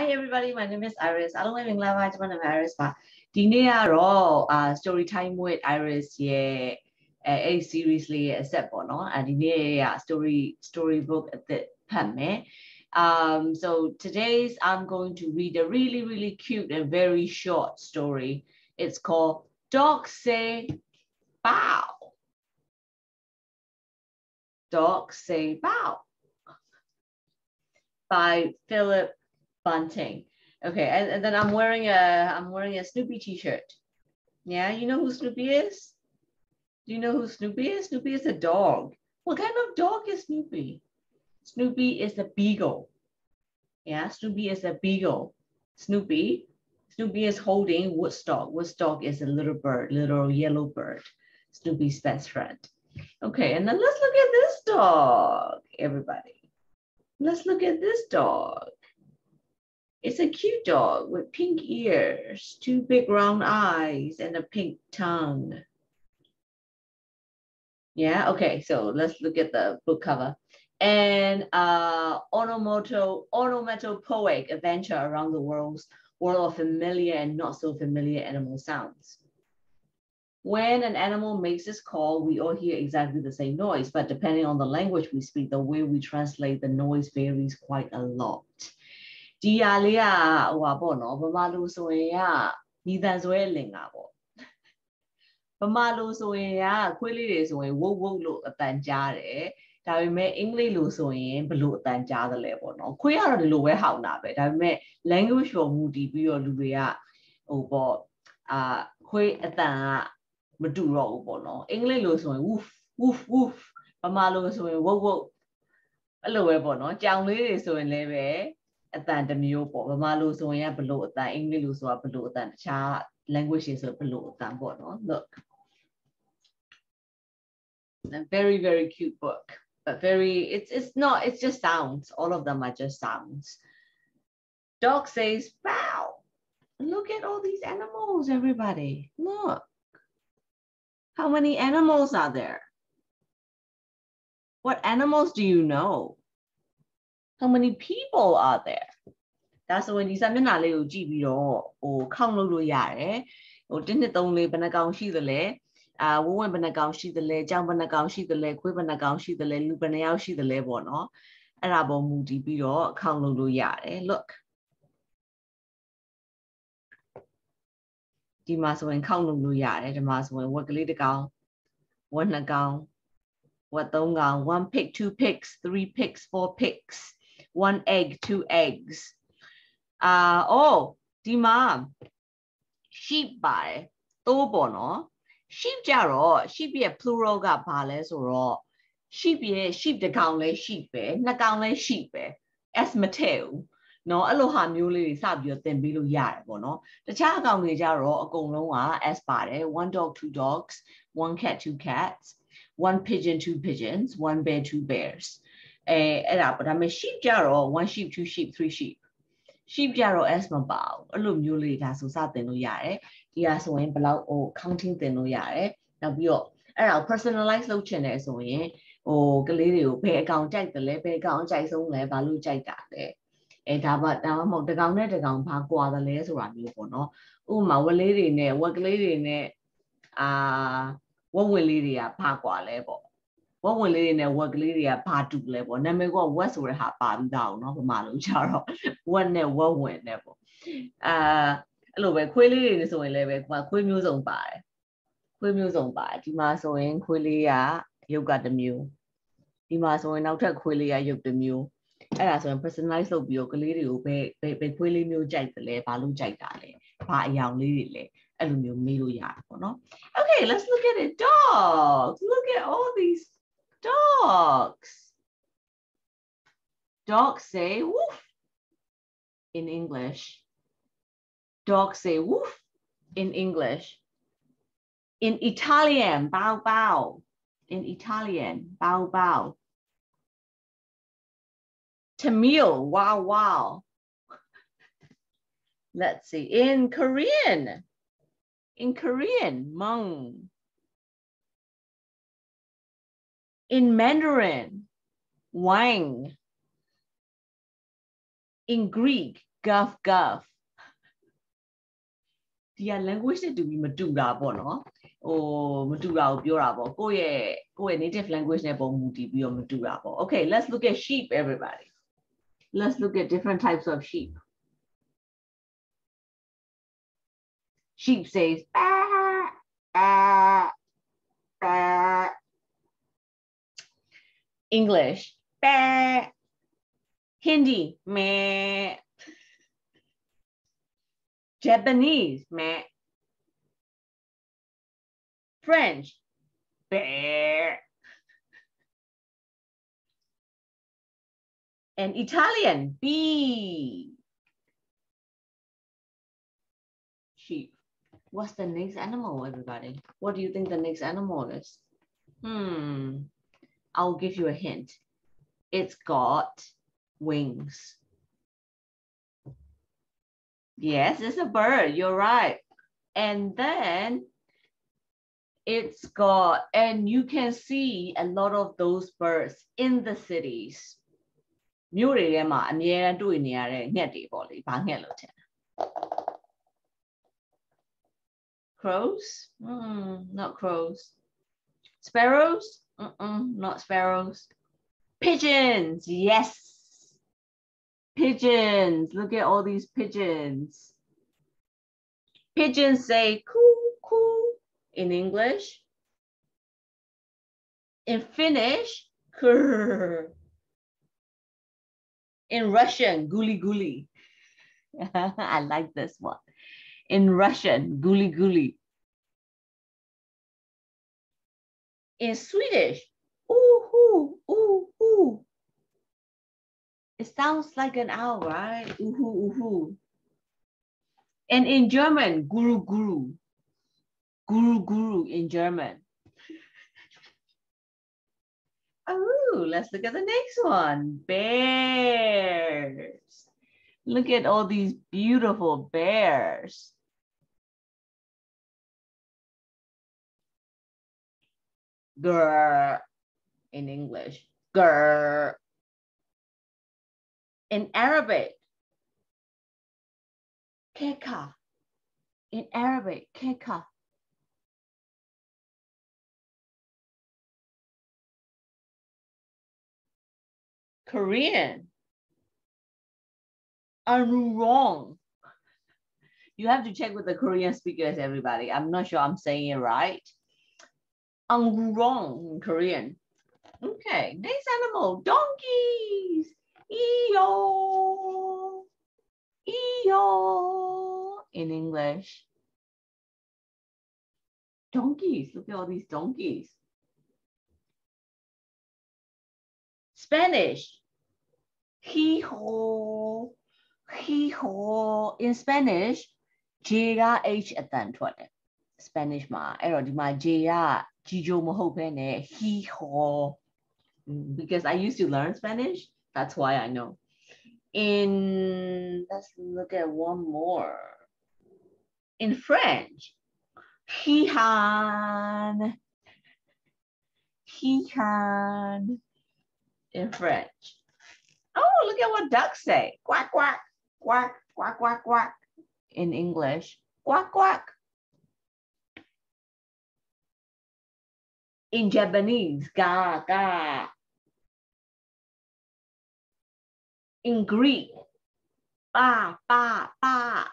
Hi everybody, my name is Iris. အားလုံးပဲမင်္ဂလာပါကျွန်မနာမည် Iris ပါ။ဒီနေ့ကတော့ uh story time with Iris ရဲ့အဲအဲ့ series လေးရဲ့အဆက်ပေါ့နော်။အဲဒီနေ့က story story book Pamme. Um so today's I'm going to read a really really cute and very short story. It's called Dog Say Bau. Dog Say Bau by Philip Bunting. Okay, and, and then I'm wearing a I'm wearing a Snoopy t-shirt. Yeah, you know who Snoopy is? Do you know who Snoopy is? Snoopy is a dog. What kind of dog is Snoopy? Snoopy is a beagle. Yeah, Snoopy is a beagle. Snoopy, Snoopy is holding Woodstock. Woodstock is a little bird, little yellow bird. Snoopy's best friend. Okay, and then let's look at this dog, everybody. Let's look at this dog. It's a cute dog with pink ears, two big round eyes, and a pink tongue. Yeah, okay, so let's look at the book cover. And uh, onomatopoeic adventure around the world's world of familiar and not so familiar animal sounds. When an animal makes its call, we all hear exactly the same noise, but depending on the language we speak, the way we translate the noise varies quite a lot. ဒီဟာလေးကဟိုပါပေါ့နော်ဗမာလူဆိုရင်ကညီတန်ဆွဲလင်တာပေါ့ဗမာလူဆိုရင်ကခွေးလေးတွေဆိုရင်ဝုတ်ဝုတ်လို့အတန်ကြားတယ်ဒါပေမဲ့အင်္ဂလိပ်လိုဆိုရင်ဘလို့အတန်ကြားသလဲပေါ့နော်ခွေးကတော့ဒီလိုပဲဟောင်းတာပဲဒါပေမဲ့ language ပေါ်မူတည်ပြီးတော့လူတွေကဟိုပေါ့အာခွေးအတန်ကမတူတော့ဘူးပေါ့နော်အင်္ဂလိပ်လိုဆိုရင် woof woof woof ဗမာလိုဆိုရင်ဝုတ်ဝုတ်အဲ့လိုပဲပေါ့နော်ကြောင်လေးတွေဆိုရင်လည်းပဲ အတန်တစ်မျိုးပေါ့ဗမာလိုဆိုရင်ဘလို့အတန်အင်္ဂလိပ်လိုဆိုတာဘလို့အတန်တခြား language တွေဆိုဘလို့အတန်ပေါ့နော် look a very very cute book but very it's it's not it's just sounds all of them are just sounds dog says bow look at all these animals everybody look how many animals are there what animals do you know how many people are there ဒါဆိုရင်ဒီစာမျက်နှာလေးကိုကြည့်ပြီးတော့ဟိုခေါင်းလုပ်လို့ရတယ်ဟို1 2 3လေးဘယ်နှကောင်ရှိသလဲအာဝဝင်ဘယ်နှကောင်ရှိသလဲကြောင်ဘယ်နှကောင်ရှိသလဲခွေးဘယ်နှကောင်ရှိသလဲလူဘယ်နှယောက်ရှိသလဲပေါ့နော်အဲ့ဒါပေါ်မူတည်ပြီးတော့ခေါင်းလုပ်လို့ရတယ် look ဒီမှာဆိုရင်ခေါင်းလုပ်လို့ရတယ်ဒီမှာဆိုရင်ဝက်ကလေးတစ်ကောင်ဝက်နှစ်ကောင်ဝက်သုံးကောင်1 pig 2 pigs 3 pigs 4 pigs one egg, two eggs. Uh, oh, di ma sheep by to bono. Sheep jaro, sheep ye plural ga pale so sheep ye sheep de gang le sheep be, na gang le sheep be. as Mateo. နော်အဲ့လိုဟာမျိုးလေးတွေစပြီးတော့သင်ပေးလို့ရတယ်ပေါ့နော်တခြားအကောင်တွေကြတော့အကုန်လုံးက S ပါတယ်1 dog two dogs one cat two cats one pigeon two pigeons one bear two bears အဲအဲ့ဒါပေါ့ဒါပေမဲ့ sheep ကြတော့1 sheep 2 sheep 3 sheep sheep ကြတော့ s မပါဘူးအဲ့လိုမျိုးလေးဒါဆိုစတင်လို့ရတယ်ဒီဟာဆိုရင်ဘယ်လောက်ဟို counting တင်လို့ရတယ်နောက်ပြီးတော့အဲ့ဒါ personalize လုပ်ချင်တယ်ဆိုရင်ဟိုကလေးတွေကိုဘယ်အကောင်ကြိုက်တယ်လဲဘယ်အကောင်ကြိုက်ဆုံးလဲဘာလို့ကြိုက်တာလဲအဲဒါမှဒါမှမဟုတ်တကောင်နဲ့တကောင်ဘာကွာတယ်လဲဆိုတာမျိုးပေါ့နော်ဥပမာဝက်လေးတွေနဲ့ဝက်ကလေးတွေနဲ့အာဝက်ဝင်လေးတွေကဘာကွာလဲပေါ့ ဝက်ဝင်လေးတွေနဲ့ဝက်ကလေးတွေကဘာတူလဲပေါ့နာမည်ကဝက်ဆိုတဲ့ဟာပါပြီးသားအောင်เนาะဗမာလိုကြတော့ဝက်နဲ့ဝက်ဝင်နဲ့ပေါ့အာအဲ့လိုပဲခွေးလေးတွေဆိုရင်လည်းပဲခွေးမျိုးစုံပါတယ်ခွေးမျိုးစုံပါတယ်ဒီမှာဆိုရင်ခွေးလေးကရုပ်ကတစ်မျိုးဒီမှာဆိုရင်နောက်ထပ်ခွေးလေးကရုပ်တစ်မျိုးအဲ့ဒါဆိုရင် personalize လုပ်ပြီးတော့ကလေးတွေကိုဘယ်ဘယ်ခွေးလေးမျိုးကြိုက်တယ်လဲဘာလို့ကြိုက်တာလဲဘာအယောင်လေးတွေလဲအဲ့လိုမျိုးမေးလို့ရတယ်ပေါ့နော် Okay let's look at it dogs look at all these dogs. Dogs say woof in English. Dogs say woof in English. In Italian, bow bow. In Italian, bow bow. Tamil, wow wow. Let's see. In Korean, in Korean, mung. In Mandarin, wang. In Greek, guff guff ဒီက language နဲ့တူပြီးမတူတာပေါ့နော်ဟိုမတူတာကိုပြောတာပေါ့ကိုယ့်ရဲ့ကိုယ့်ရဲ့ native language နဲ့ပုံမူတည်ပြီးတော့မတူတာပေါ့ okay let's look at sheep everybody let's look at different types of sheep sheep says ah, English bah. Hindi meh Japanese, meh. French, bear. And Italian, bee. Sheep. What's the next animal, everybody? What do you think the next animal is? Hmm. I'll give you a hint. It's got wings. Yes, it's a bird. You're right. And then it's got, and you can see a lot of those birds in the cities. မြို့တွေထဲမှာအမြဲတမ်းတွေ့နေရတဲ့ငှက်တွေပေါ့လေ။ဘာငှက်လို့ထင်လဲ Crows? Mm, not crows. Sparrows? Mm-mm, not sparrows. Pigeons, yes. Pigeons, look at all these pigeons. Pigeons say coo, coo in English. In Finnish, kurr. In Russian, guli guli. I like this one. In Russian, guli guli. In Swedish, ooh, ooh, ooh, ooh. It sounds like an owl, right? Ooh, ooh, ooh. And in German, guru, guru. Guru, guru in German. Oh, let's look at the next one. Bears. Look at all these beautiful bears. Grr in English. Grr. In Arabic, keka. In Arabic, keka. Korean, I'm wrong. You have to check with the Korean speakers, everybody. I'm not sure I'm saying it right. I'm wrong in Korean. Okay, next animal, donkeys. Eo. Eo in English. Donkeys, look at all these donkeys. Spanish. Hijo. Hijo. In Spanish, J က H အတန်ထွက်တယ် Spanish မှာအဲ့တော့ဒီမှာ J က ကြီးကျိုးမဟုတ်ဘဲနဲ့ hijo because I used to learn Spanish that's why I know in let's look at one more in French hihan hihan in French oh look at what ducks say quack quack quack quack quack quack in English quack quack in Japanese, ga, ga. In Greek, ba, ba, ba.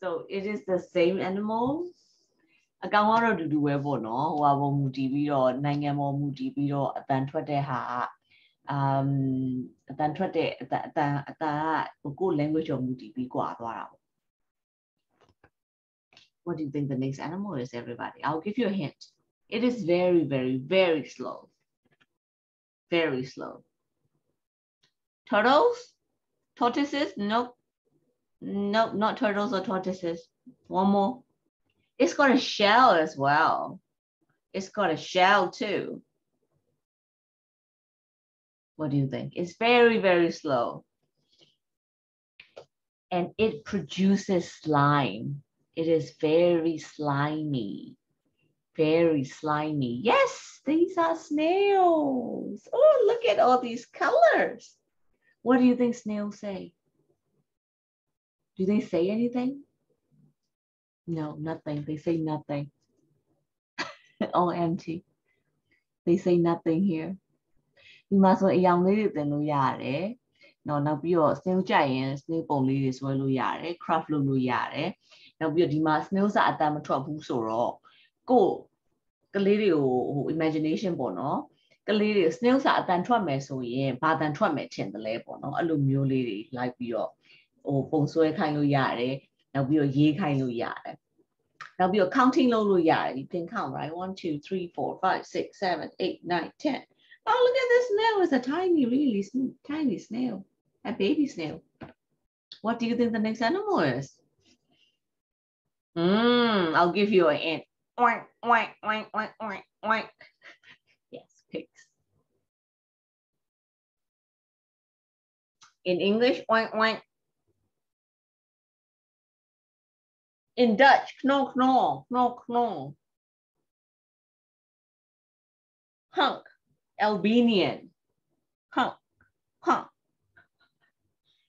So it is the same animal. အကောင်ကတော့တူတူပဲပေါ့နော်ဟိုဟာပေါ်မူတည်ပြီးတော့နိုင်ငံပေါ်မူတည်ပြီးတော့အတန်ထွက်တဲ့ဟာအမ်အတန်ထွက်တဲ့အတန်အတန်အတန်ကကို language ကိုမူတည်ပြီးကွာသွားတာပေါ့ what do you think the next animal is, everybody? I'll give you a hint. It is very, very, very slow. Very slow. Turtles? Tortoises? Nope. Nope, not turtles or tortoises. One more. It's got a shell as well. It's got a shell too. What do you think? It's very, very slow. And it produces slime. It is very slimy. Very slimy. Yes, these are snails. Oh, look look at all these colors. What do you think snails say? Do they say anything? No, nothing. They say nothing. all empty. They say nothing here. ဒီမှာဆိုအယောင်လေးတွေသင်လို့ရတယ်။နော်နောက်ပြီးတော့ snail ကြိုက်ရင် snail ပုံလေးတွေဆွဲလို့ရတယ် craft လုပ်လို့ရတယ်။ နောက်ပြီးတော့ဒီမှာ snail စာအတန်မထွက်ဘူးဆိုတော့ကိုကလေးတွေကိုဟို imagination ပေါ့နော်။ကလေးတွေ snail စာအတန်ထွက်မယ်ဆိုရင်ဘာတန်ထွက်မယ်ထင်တယ်လဲပေါ့နော်။အဲ့လိုမျိုးလေးတွေလိုက်ပြီးတော့ဟိုပုံဆွဲခိုင်းလို့ရတယ်။နောက်ပြီးတော့ရေးခိုင်းလို့ရတယ်။နောက်ပြီးတော့ counting လုပ်လို့ရတယ် you can count right 1 2 3 4 5 6 7 8 9 10 Oh, look at this snail. It's a tiny, really tiny snail, a baby snail. What do you think the next animal is? Hmm, I'll give you a hint. Oink, oink, oink, oink, oink, oink. Yes, pigs. In English, oink, oink. In Dutch, knol, knol, knol, knol. Hunk. Albanian. Huh. Huh.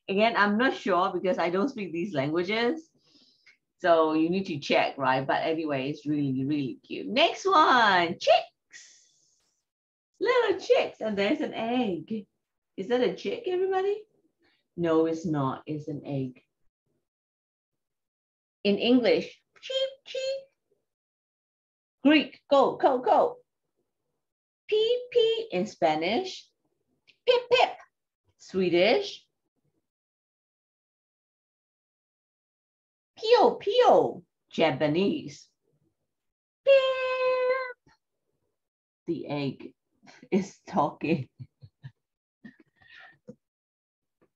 Again, I'm not sure because I don't speak these languages. So you need to check, right? But anyway, it's really, really cute. Next one, chicks. Little chicks. And there's an egg. Is that a chick, everybody? No, it's not. It's an egg. In English, cheep, cheep. Greek, go, go, go. PP in Spanish, pip pip, Swedish, pio pio, Japanese, pip. The egg is talking.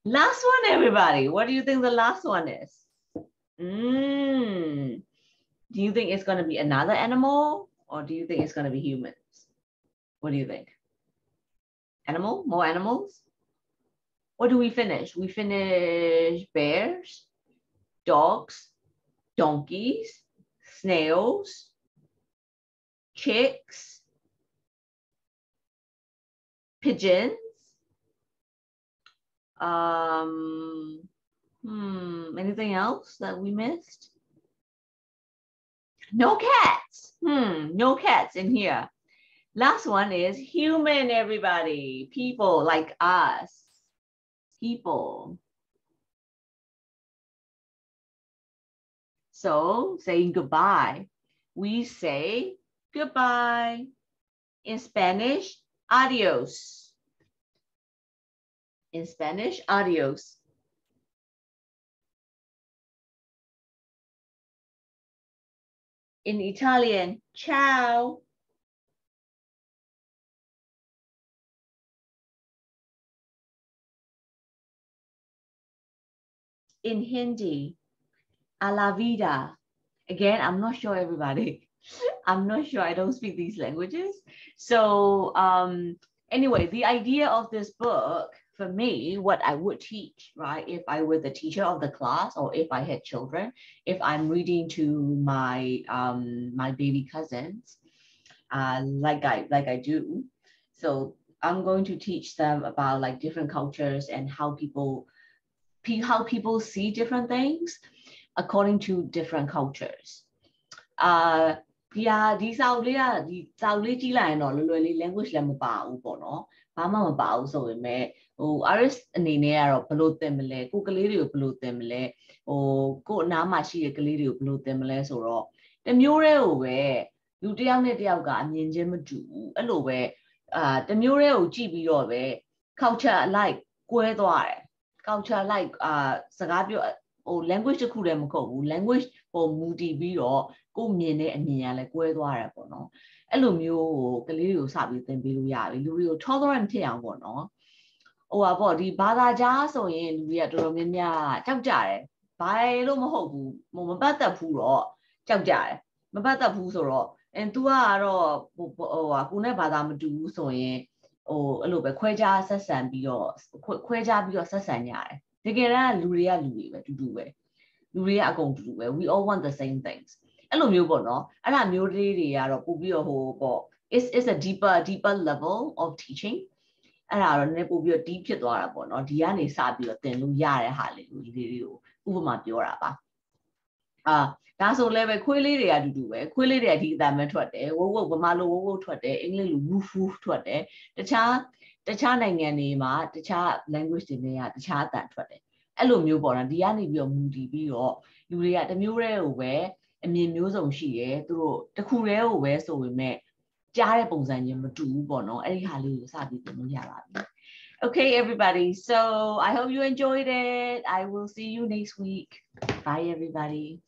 last one, everybody. What do you think the last one is? Mm. Do you think it's going to be another animal or do you think it's going to be humans? What do you think? Animal? More animals? What do we finish? We finish bears, dogs, donkeys, snails, chicks, pigeons, um, hmm, anything else that we missed? No cats. Hmm, no cats in here. Last one is human, everybody. People like us. People. So saying goodbye, we say goodbye. In Spanish, adios. In Spanish, adios. In Italian, ciao. in Hindi, a la vida. Again, I'm not sure everybody. I'm not sure. I don't speak these languages. So um, anyway, the idea of this book for me, what I would teach, right? If I were the teacher of the class or if I had children, if I'm reading to my um, my baby cousins, uh, like I like I do. So I'm going to teach them about like different cultures and how people how people see different things according to different cultures အာဒီဟာဒီစာအုပ်လေးကဒီစာအုပ်လေးကြည့်လိုက်ရင်တော့လွယ်လွယ်လေး language လည်းမပါဘူးပေါ့နော်ဘာမှမပါဘူးဆိုပေမဲ့ဟို RS အနေနဲ့ကတော့ဘလို့သင်မလဲကိုကလေးတွေကိုဘလို့သင်မလဲဟိုကိုအနားမှာရှိတဲ့ကလေးတွေကိုဘလို့သင်မလဲဆိုတော့တမျိုးတည်းကိုပဲလူတစ်ယောက်နဲ့တစ်ယောက်ကအမြင်ချင်းမတူဘူးအဲ့လိုပဲအာတမျိုးတည်းကိုကြည့်ပြီးတော့ပဲ culture like ကွဲသွားတယ် culture like အာစကားပြော ဟို language တစ်ခုတည်းမဟုတ်ဘူး language ဟိုမူတည်ပြီးတော့ကိုယ်မြင်တဲ့အမြင်ကလည်းကွဲသွားတယ်ပေါ့နော်အဲ့လိုမျိုးဟိုကလေးတွေကိုစပြီးသင်ပေးလို့ရပြီလူတွေကို tolerant ဖြစ်အောင်ပေါ့နော်ဟိုပါပေါ့ဒီဘာသာကြားဆိုရင်လူတွေကတော်တော်များများကြောက်ကြတယ်ဘာလို့မဟုတ်ဘူးမပတ်သက်ဘူးတော့ကြောက်ကြတယ်မပတ်သက်ဘူးဆိုတော့အန် तू ကတော့ဟိုဟိုဟာကိုနဲ့ဘာသာမတူဘူးဆိုရင်ဟိုအဲ့လိုပဲခွဲခြားဆက်ဆံပြီးတော့ခွဲခြားပြီးတော့ဆက်ဆံကြတယ် တကယ်တမ်းလူတွေကလူတွေပဲတူတူပဲလူတွေကအကုန်တူတူပဲ we all want the same things အဲ့လိုမျိုးပေါ့နော်အဲ့ဒါမျိုးလေးတွေကတော့ပို့ပြီးတော့ဟိုပေါ့ is is a deeper deeper level of teaching အဲ့ဒါတော့နည်းနည်းပို့ပြီးတော့ deep ဖြစ်သွားတာပေါ့နော်ဒီကနေစပြီးတော့သင်လို့ရတဲ့ဟာလေးကိုဒီလေးတွေကိုဥပမာပြောတာပါ အာဒါဆိုလည်းပဲခွေးလေးတွေအတူတူပဲခွေးလေးတွေအဒီအတန်ပဲထွက်တယ်ဝုတ်ဝုတ်ဗမာလိုဝုတ်ဝုတ်ထွက်တယ်အင်္ဂလိပ်လို woof woof ထွက်တယ်တခြားတခြားနိုင်ငံတွေမှာတခြား language တွေနဲ့ကတခြားအတန်ထွက်တယ်အဲ့လိုမျိုးပေါ့နော်ဒီကနေပြီးတော့မူတည်ပြီးတော့လူတွေကတမျိုးတည်းကိုပဲအမြင်မျိုးစုံရှိတယ်သူတို့တခုတည်းကိုပဲဆိုပေမဲ့ကြားတဲ့ပုံစံချင်းမတူဘူးပေါ့နော်အဲ့ဒီဟာလေးကိုစပြီးသင်လို့ရပါပြီ Okay everybody. So I hope you enjoyed it. I will see you next week. Bye everybody